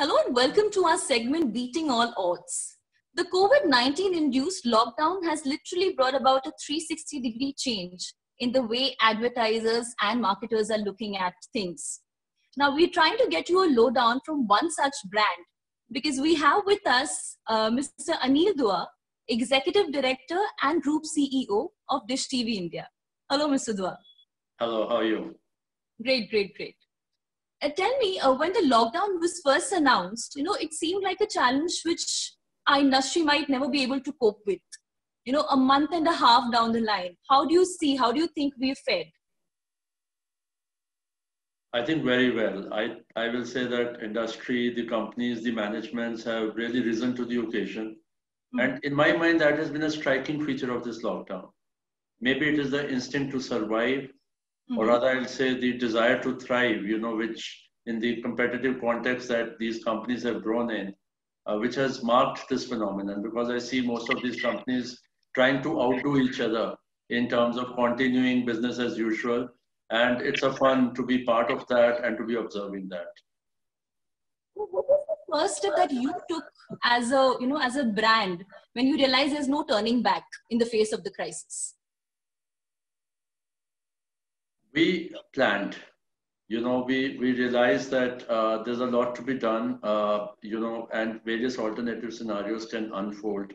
Hello and welcome to our segment Beating All Odds. The COVID 19 induced lockdown has literally brought about a 360 degree change in the way advertisers and marketers are looking at things. Now, we're trying to get you a lowdown from one such brand because we have with us uh, Mr. Anil Dua, Executive Director and Group CEO of Dish TV India. Hello, Mr. Dua. Hello, how are you? Great, great, great. Uh, tell me, uh, when the lockdown was first announced, you know, it seemed like a challenge which our industry might never be able to cope with. You know, a month and a half down the line, how do you see, how do you think we've fared? I think very well. I, I will say that industry, the companies, the managements have really risen to the occasion. Mm-hmm. And in my mind, that has been a striking feature of this lockdown. Maybe it is the instinct to survive, mm-hmm. or rather I'll say the desire to thrive, you know, which in the competitive context that these companies have grown in, uh, which has marked this phenomenon because I see most of these companies trying to outdo each other in terms of continuing business as usual. And it's a fun to be part of that and to be observing that. What was the first step that you took as a, you know, as a brand when you realized there's no turning back in the face of the crisis? We planned you know we we realized that uh, there's a lot to be done uh, you know and various alternative scenarios can unfold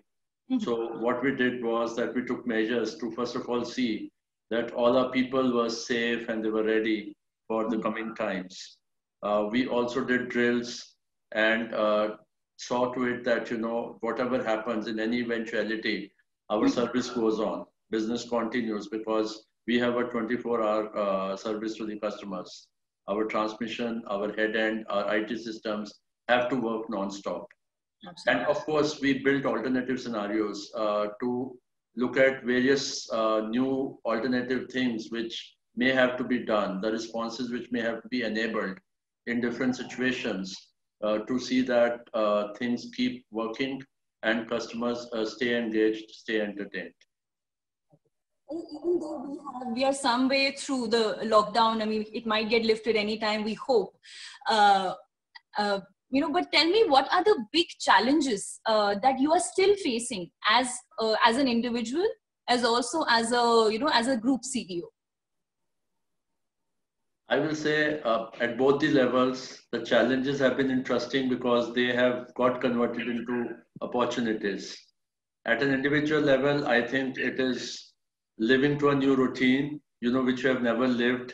mm-hmm. so what we did was that we took measures to first of all see that all our people were safe and they were ready for the mm-hmm. coming times uh, we also did drills and uh, saw to it that you know whatever happens in any eventuality our mm-hmm. service goes on business continues because we have a 24 hour uh, service to the customers. Our transmission, our head end, our IT systems have to work non-stop. And of course, we built alternative scenarios uh, to look at various uh, new alternative things which may have to be done, the responses which may have to be enabled in different situations uh, to see that uh, things keep working and customers uh, stay engaged, stay entertained even though we have we are some way through the lockdown i mean it might get lifted anytime we hope. Uh, uh, you know but tell me what are the big challenges uh, that you are still facing as uh, as an individual as also as a you know as a group ceo i will say uh, at both the levels the challenges have been interesting because they have got converted into opportunities. At an individual level i think it is living to a new routine, you know, which you have never lived,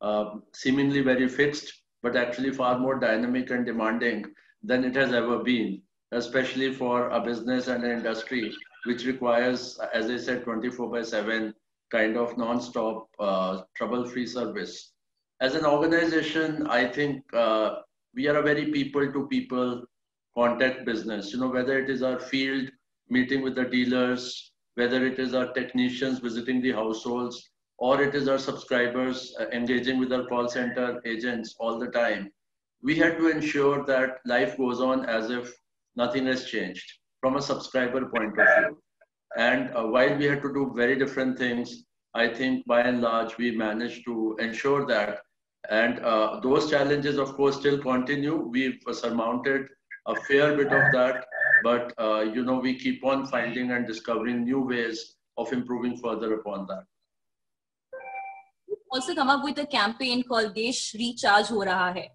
uh, seemingly very fixed, but actually far more dynamic and demanding than it has ever been, especially for a business and an industry which requires, as I said, 24 by 7 kind of non-stop uh, trouble-free service. As an organization, I think uh, we are a very people-to-people contact business. You know, whether it is our field meeting with the dealers, whether it is our technicians visiting the households or it is our subscribers uh, engaging with our call center agents all the time, we had to ensure that life goes on as if nothing has changed from a subscriber point of view. And uh, while we had to do very different things, I think by and large we managed to ensure that. And uh, those challenges, of course, still continue. We've surmounted a fair bit of that but uh, you know we keep on finding and discovering new ways of improving further upon that. Also come up with a campaign called desh recharge ho raha hai.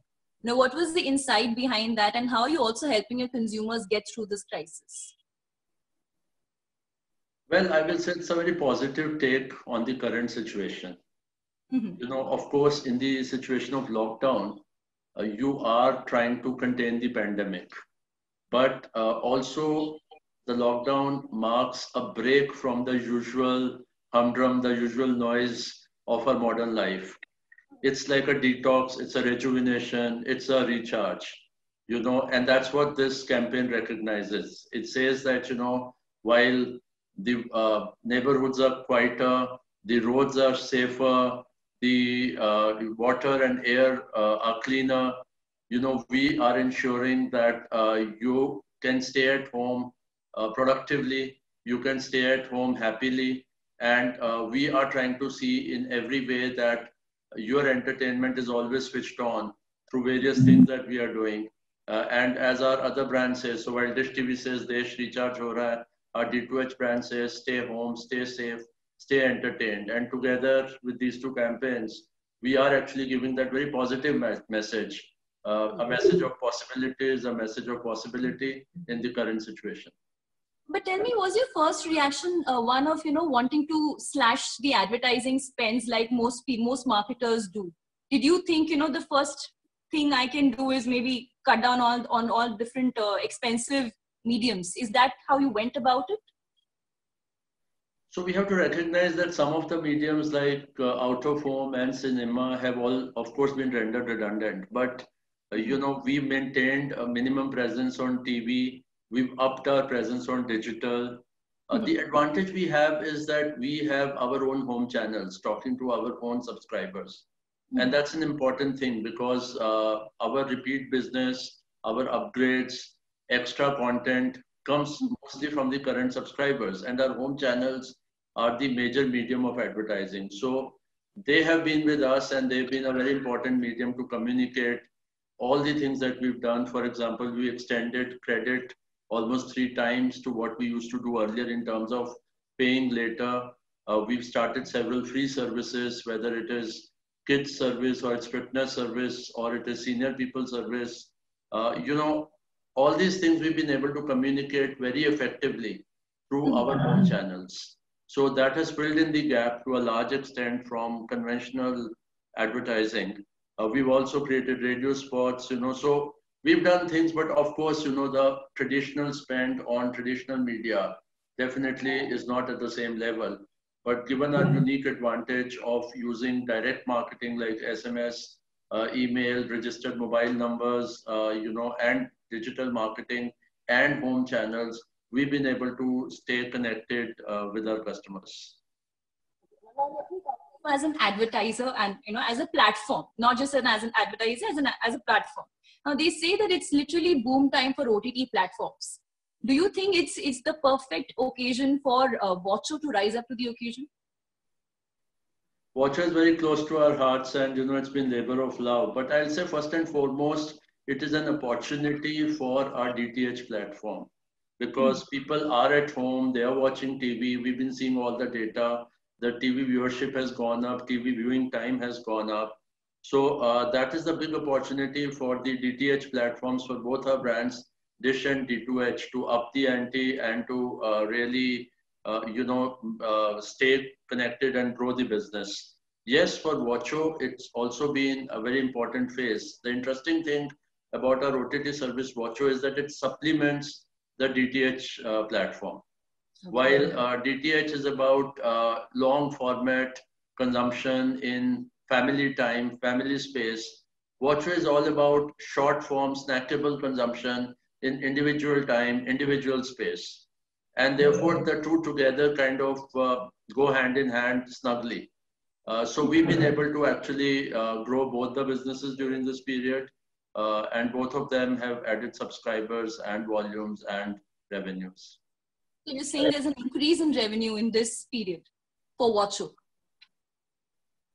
Now what was the insight behind that and how are you also helping your consumers get through this crisis? Well i will say it's a very positive take on the current situation. Mm-hmm. you know of course in the situation of lockdown uh, you are trying to contain the pandemic but uh, also the lockdown marks a break from the usual humdrum, the usual noise of our modern life. It's like a detox, it's a rejuvenation, it's a recharge, you know, and that's what this campaign recognizes. It says that, you know, while the uh, neighborhoods are quieter, the roads are safer, the, uh, water and air uh, are cleaner, you know, we are ensuring that uh, you can stay at home uh, productively, you can stay at home happily, and uh, we are trying to see in every way that your entertainment is always switched on through various things that we are doing. Uh, and as our other brand says, so while Dish TV says Desh recharge ho our D2H brand says stay home, stay safe, stay entertained. And together with these two campaigns, we are actually giving that very positive me message, uh, a message of possibilities, a message of possibility in the current situation. But tell me, was your first reaction uh, one of you know wanting to slash the advertising spends like most most marketers do? Did you think you know the first thing I can do is maybe cut down on on all different uh, expensive mediums? Is that how you went about it? So we have to recognize that some of the mediums like uh, out of home and cinema have all, of course, been rendered redundant. But you know, we maintained a minimum presence on TV We've upped our presence on digital. Uh, the advantage we have is that we have our own home channels talking to our own subscribers. Mm-hmm. And that's an important thing because uh, our repeat business, our upgrades, extra content comes mostly from the current subscribers. And our home channels are the major medium of advertising. So they have been with us and they've been a very important medium to communicate all the things that we've done. For example, we extended credit almost three times to what we used to do earlier in terms of paying later. Uh, we've started several free services, whether it is kids service or it's fitness service or it is senior people service. Uh, you know, all these things we've been able to communicate very effectively through our own channels. So that has filled in the gap to a large extent from conventional advertising. Uh, we've also created radio spots, you know, so we've done things, but of course, you know, the traditional spend on traditional media definitely is not at the same level. But given our mm-hmm. unique advantage of using direct marketing like SMS, uh, email, registered mobile numbers, uh, you know, and digital marketing and home channels, we've been able to stay connected uh, with our customers. As an advertiser and you know, as a platform, not just an, as an advertiser, as an as a platform. Now they say that it's literally boom time for OTT platforms. Do you think it's it's the perfect occasion for uh, Watcho to rise up to the occasion? Watcho is very close to our hearts, and you know it's been labor of love. But I'll say first and foremost, it is an opportunity for our DTH platform because mm. people are at home, they are watching TV. We've been seeing all the data. The TV viewership has gone up, TV viewing time has gone up. So uh, that is the big opportunity for the DTH platforms for both our brands, Dish and D2H, to up the ante and to uh, really, uh, you know, uh, stay connected and grow the business. Yes, for Watcho, it's also been a very important phase. The interesting thing about our OTT service Watcho is that it supplements the DTH uh, platform. Okay. While uh, DTH is about long format consumption in family time, family space. Watcho is all about short form snackable consumption in individual time, individual space. And therefore, the two together kind of uh, go hand in hand snugly. Uh, so we've been able to actually uh, grow both the businesses during this period. Uh, and both of them have added subscribers and volumes and revenues. So you're saying there's an increase in revenue in this period for Watcho?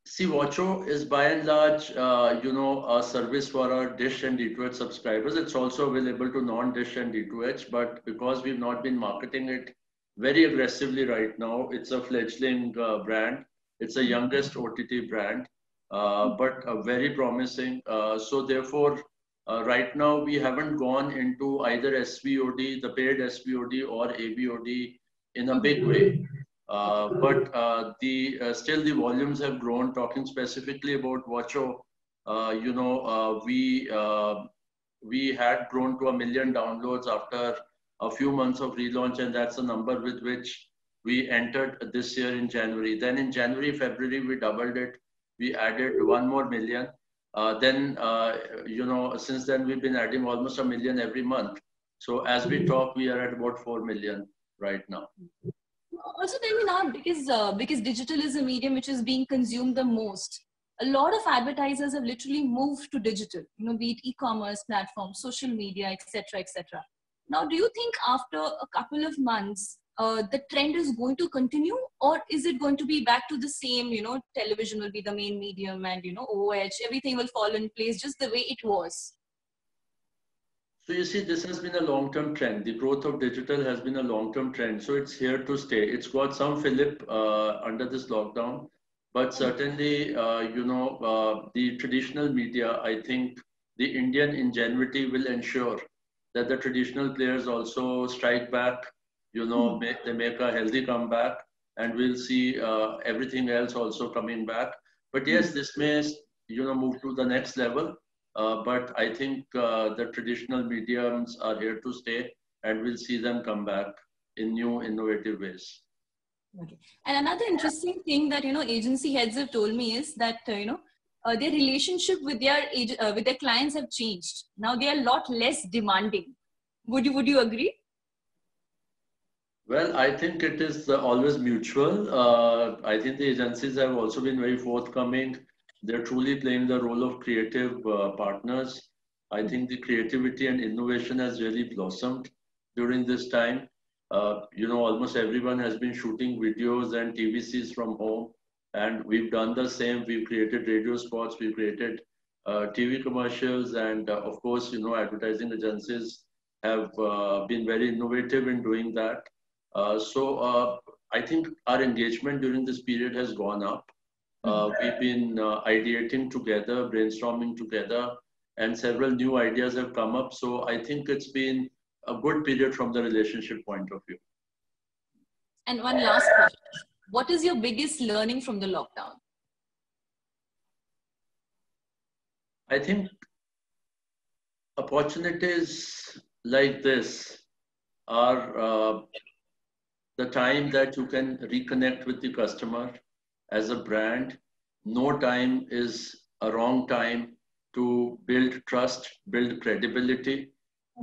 See, Watcho is by and large, uh, you know, a service for our Dish and D2H subscribers. It's also available to non-Dish and D2H, but because we've not been marketing it very aggressively right now, it's a fledgling uh, brand. It's the youngest OTT brand, uh, but very promising. Uh, so therefore, uh, right now we haven't gone into either SVOD, the paid SVOD or AVOD in a big way. Uh, but uh, the uh, still the volumes have grown. Talking specifically about Watcho, you know, we we had grown to a million downloads after a few months of relaunch, and that's the number with which we entered this year in January. Then in January, February, we doubled it. We added one more million. Uh, then, uh, you know, since then, we've been adding almost a million every month. So as we talk, we are at about 4 million right now also tell me now because uh, because digital is a medium which is being consumed the most a lot of advertisers have literally moved to digital you know be it e-commerce platforms social media etc etc now do you think after a couple of months uh, the trend is going to continue or is it going to be back to the same you know television will be the main medium and you know oh everything will fall in place just the way it was So you see, this has been a long-term trend. The growth of digital has been a long-term trend. So it's here to stay. It's got some fillip uh, under this lockdown, but certainly, uh, you know, uh, the traditional media, I think the Indian ingenuity will ensure that the traditional players also strike back, you know, mm. make, they make a healthy comeback and we'll see uh, everything else also coming back. But yes, mm. this may, you know, move to the next level. Uh, but I think uh, the traditional mediums are here to stay and we'll see them come back in new innovative ways. Okay. And another interesting thing that, you know, agency heads have told me is that, uh, you know, uh, their relationship with their uh, with their clients have changed. Now they are a lot less demanding. Would you would you agree? Well, I think it is uh, always mutual. Uh, I think the agencies have also been very forthcoming. They're truly playing the role of creative uh, partners. I think the creativity and innovation has really blossomed during this time. Uh, you know, almost everyone has been shooting videos and TVCs from home. And we've done the same. We've created radio spots, we've created uh, TV commercials, and uh, of course, you know, advertising agencies have been very innovative in doing that. Uh, so uh, I think our engagement during this period has gone up. Uh, mm-hmm. we've been ideating together, brainstorming together, and several new ideas have come up. So I think it's been a good period from the relationship point of view. And one last question what is your biggest learning from the lockdown? I think opportunities like this are uh, the time that you can reconnect with the customer as a brand. No time is a wrong time to build trust, build credibility.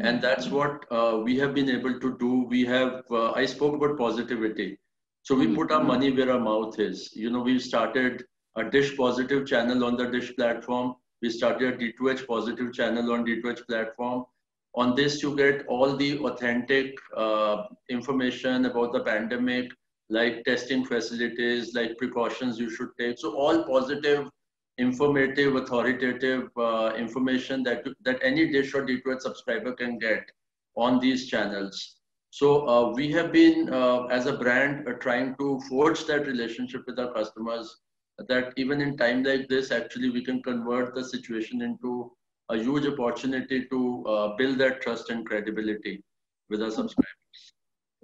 And that's what uh, we have been able to do. We have, uh, I spoke about positivity. So we put our money where our mouth is. You know, we've started a Dish Positive channel on the Dish platform. We started a D2H Positive channel on D2H platform. On this, you get all the authentic uh, information about the pandemic, like testing facilities, like precautions you should take. So all positive, informative, authoritative uh, information that, that any Dish or D2H subscriber can get on these channels. So uh, we have been, uh, as a brand, uh, trying to forge that relationship with our customers. That even in time like this, actually, we can convert the situation into a huge opportunity to uh, build that trust and credibility with our subscribers.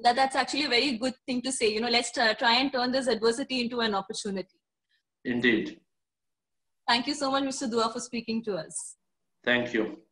That, that's actually a very good thing to say. You know, let's try and turn this adversity into an opportunity. Indeed. Thank you so much, Mr. Dua, for speaking to us. Thank you.